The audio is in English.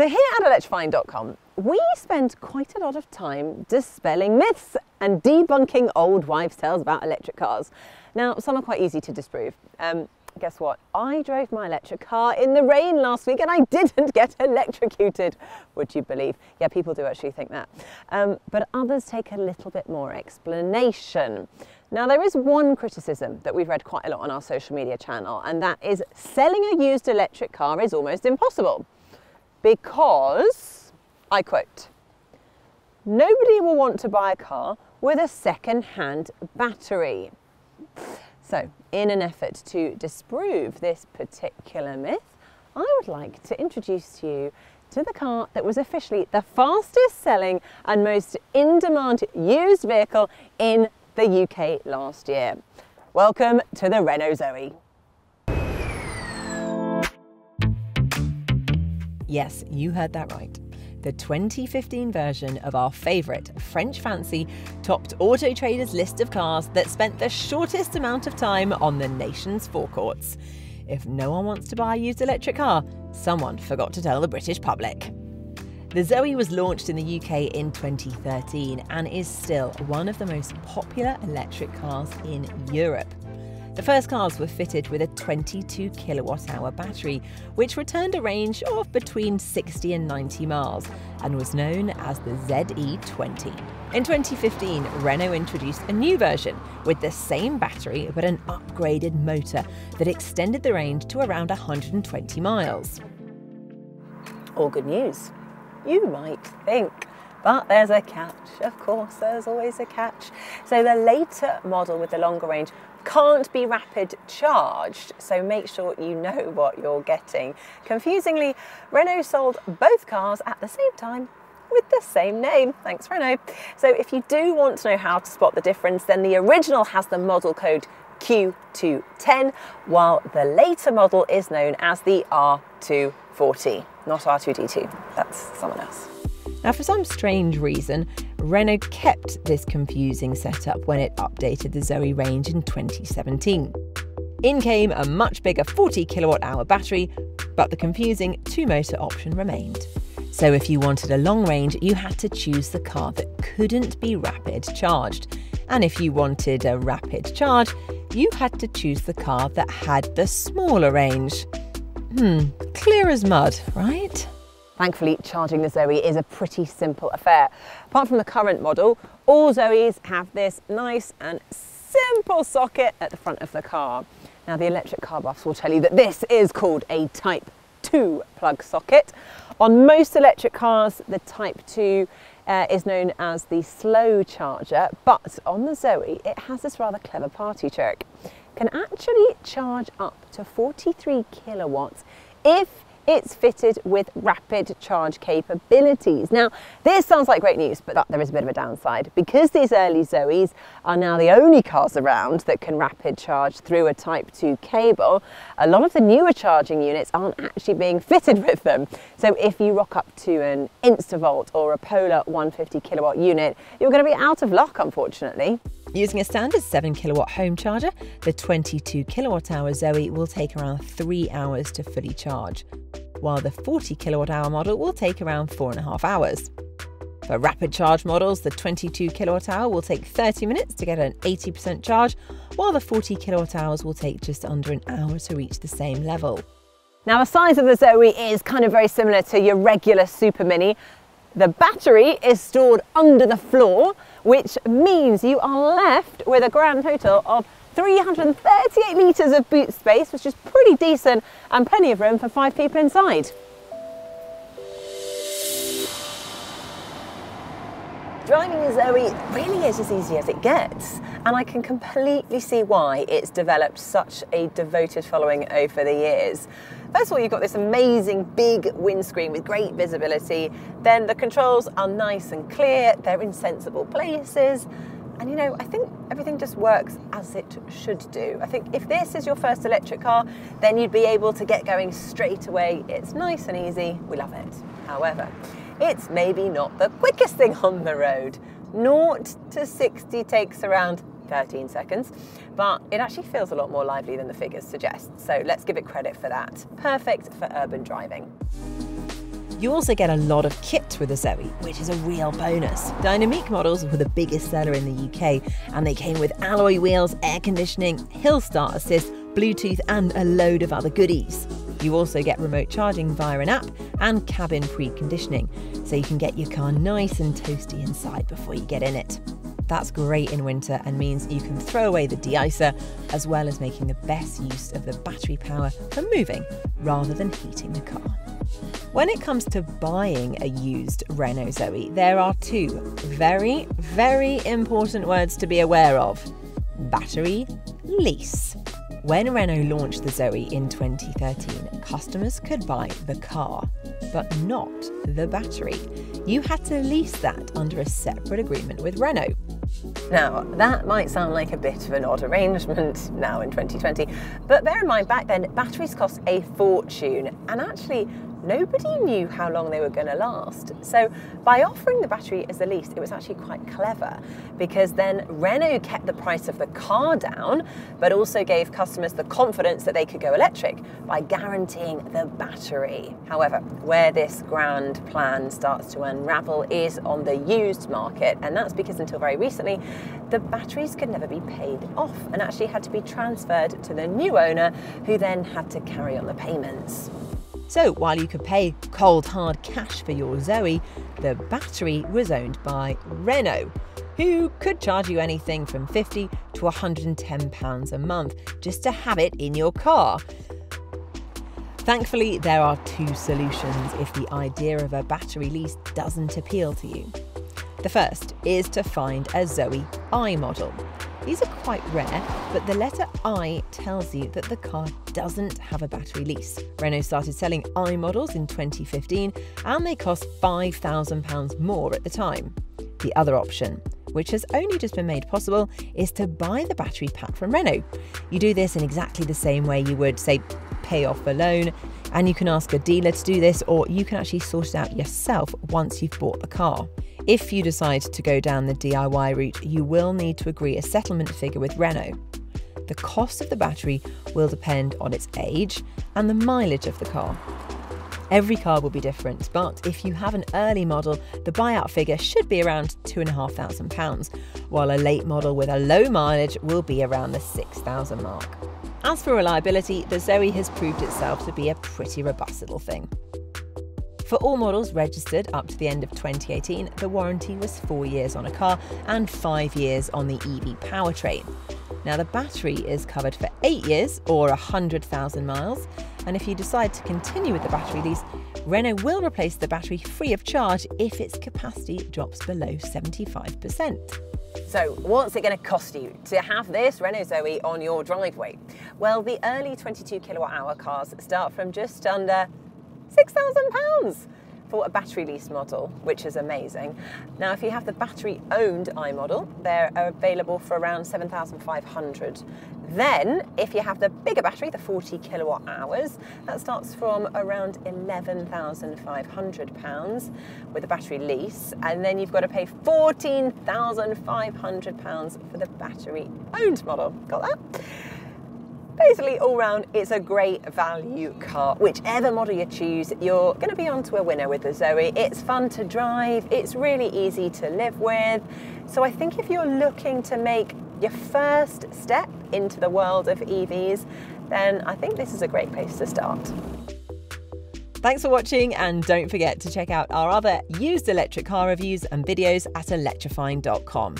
So here at electrifying.com, we spend quite a lot of time dispelling myths and debunking old wives' tales about electric cars. Now, some are quite easy to disprove. Um, guess what? I drove my electric car in the rain last week and I didn't get electrocuted. Would you believe? Yeah, people do actually think that. Um, but others take a little bit more explanation. Now, there is one criticism that we've read quite a lot on our social media channel, and that is selling a used electric car is almost impossible because, I quote, nobody will want to buy a car with a second hand battery. So, in an effort to disprove this particular myth, I would like to introduce you to the car that was officially the fastest selling and most in demand used vehicle in the UK last year. Welcome to the Renault Zoe. Yes, you heard that right. The 2015 version of our favourite French fancy topped Auto Trader's list of cars that spent the shortest amount of time on the nation's forecourts. If no one wants to buy a used electric car, someone forgot to tell the British public. The Zoe was launched in the UK in 2013 and is still one of the most popular electric cars in Europe. The first cars were fitted with a 22 kilowatt hour battery, which returned a range of between 60 and 90 miles and was known as the ZE20. In 2015, Renault introduced a new version with the same battery but an upgraded motor that extended the range to around 120 miles. All good news, you might think. But there's a catch, of course, there's always a catch. So the later model with the longer range can't be rapid charged, so make sure you know what you're getting. Confusingly, Renault sold both cars at the same time with the same name. Thanks, Renault. So if you do want to know how to spot the difference, then the original has the model code Q210, while the later model is known as the R240, not R2D2. That's someone else. Now, for some strange reason, Renault kept this confusing setup when it updated the Zoe range in 2017. In came a much bigger 40 kilowatt hour battery, but the confusing two motor option remained. So, if you wanted a long range, you had to choose the car that couldn't be rapid charged. And if you wanted a rapid charge, you had to choose the car that had the smaller range. Hmm, clear as mud, right? Thankfully, charging the Zoe is a pretty simple affair. Apart from the current model, all Zoes have this nice and simple socket at the front of the car. Now, the electric car buffs will tell you that this is called a Type 2 plug socket. On most electric cars, the Type 2 uh, is known as the slow charger, but on the Zoe, it has this rather clever party trick. Can actually charge up to 43 kilowatts if it's fitted with rapid charge capabilities. Now, this sounds like great news, but there is a bit of a downside. Because these early Zoes are now the only cars around that can rapid charge through a Type 2 cable, a lot of the newer charging units aren't actually being fitted with them. So if you rock up to an Instavolt or a Polar 150 kilowatt unit, you're going to be out of luck, unfortunately. Using a standard 7 kilowatt home charger, the 22 kilowatt hour Zoe will take around 3 hours to fully charge, while the 40 kilowatt hour model will take around 4.5 hours. For rapid charge models, the 22 kilowatt hour will take 30 minutes to get an 80% charge, while the 40 kilowatt hours will take just under an hour to reach the same level. Now the size of the Zoe is kind of very similar to your regular Super Mini. The battery is stored under the floor which means you are left with a grand total of 338 litres of boot space, which is pretty decent and plenty of room for five people inside. Driving a Zoe really is as easy as it gets, and I can completely see why it's developed such a devoted following over the years. First of all, you've got this amazing big windscreen with great visibility. Then the controls are nice and clear, they're in sensible places. And you know, I think everything just works as it should do. I think if this is your first electric car, then you'd be able to get going straight away. It's nice and easy, we love it. However, it's maybe not the quickest thing on the road. 0 to 60 takes around 13 seconds, but it actually feels a lot more lively than the figures suggest. So let's give it credit for that. Perfect for urban driving. You also get a lot of kit with the Zoe, which is a real bonus. Dynamique models were the biggest seller in the UK, and they came with alloy wheels, air conditioning, hill start assist, Bluetooth, and a load of other goodies. You also get remote charging via an app and cabin preconditioning, so you can get your car nice and toasty inside before you get in it. That's great in winter and means you can throw away the de-icer as well as making the best use of the battery power for moving rather than heating the car. When it comes to buying a used Renault Zoe, there are two very, very important words to be aware of battery lease. When Renault launched the Zoe in 2013, customers could buy the car, but not the battery. You had to lease that under a separate agreement with Renault. Now, that might sound like a bit of an odd arrangement now in 2020, but bear in mind back then batteries cost a fortune, and actually, nobody knew how long they were going to last. So, by offering the battery as a lease, it was actually quite clever because then Renault kept the price of the car down, but also gave customers the confidence that they could go electric by guaranteeing the battery. However, where this grand plan starts to unravel is on the used market, and that's because until very recently, the batteries could never be paid off and actually had to be transferred to the new owner who then had to carry on the payments. So while you could pay cold hard cash for your Zoe, the battery was owned by Renault, who could charge you anything from 50 to 110 pounds a month just to have it in your car. Thankfully, there are two solutions if the idea of a battery lease doesn't appeal to you. The first is to find a Zoe I model. These are quite rare, but the letter I tells you that the car doesn't have a battery lease. Renault started selling I models in 2015 and they cost £5,000 more at the time. The other option, which has only just been made possible, is to buy the battery pack from Renault. You do this in exactly the same way you would, say, pay off a loan, and you can ask a dealer to do this, or you can actually sort it out yourself once you've bought the car. If you decide to go down the DIY route, you will need to agree a settlement figure with Renault. The cost of the battery will depend on its age and the mileage of the car. Every car will be different, but if you have an early model, the buyout figure should be around £2,500, while a late model with a low mileage will be around the 6,000 mark. As for reliability, the Zoe has proved itself to be a pretty robust little thing. For all models registered up to the end of 2018, the warranty was four years on a car and five years on the EV powertrain. Now, the battery is covered for eight years or 100,000 miles, and if you decide to continue with the battery lease, Renault will replace the battery free of charge if its capacity drops below 75%. So, what's it going to cost you to have this Renault Zoe on your driveway? Well, the early 22 kilowatt hour cars start from just under £6,000 for a battery lease model, which is amazing. Now, if you have the battery owned i model, they're available for around 7,500. Then, if you have the bigger battery, the 40 kilowatt hours, that starts from around 11,500 pounds with a battery lease, and then you've got to pay 14,500 pounds for the battery owned model. Got that? Basically all round it's a great value car whichever model you choose you're going to be onto a winner with the zoe. It's fun to drive. It's really easy to live with. So i think if you're looking to make your first step into the world of evs then i think this is a great place to start. Thanks for watching, and don't forget to check out our other used electric car reviews and videos at electrifying.com.